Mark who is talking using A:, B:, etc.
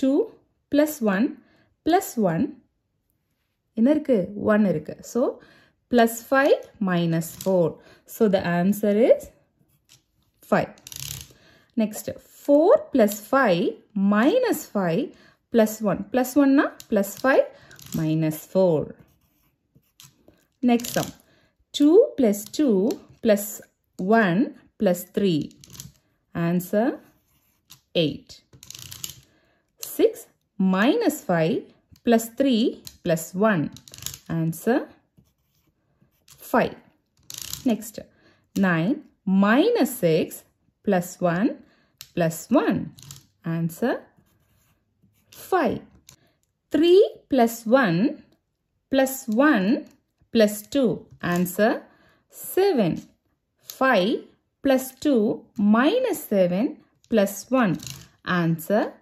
A: 2 plus 1 plus 1 என்ன இருக்கு 1 இருக்கு so plus 5 minus 4 so the answer is 5 next 4 plus 5 minus 5 plus 1 plus 1 na plus 5 minus 4 next sum 2 plus 2 plus 1 plus 3 answer 8 6 minus 5 plus 3 plus 1 answer 5 next 9 minus 6 plus 1 plus 1 answer 5 3 plus 1 plus 1 plus 2 answer 7 5 plus 2 minus 7 plus 1 answer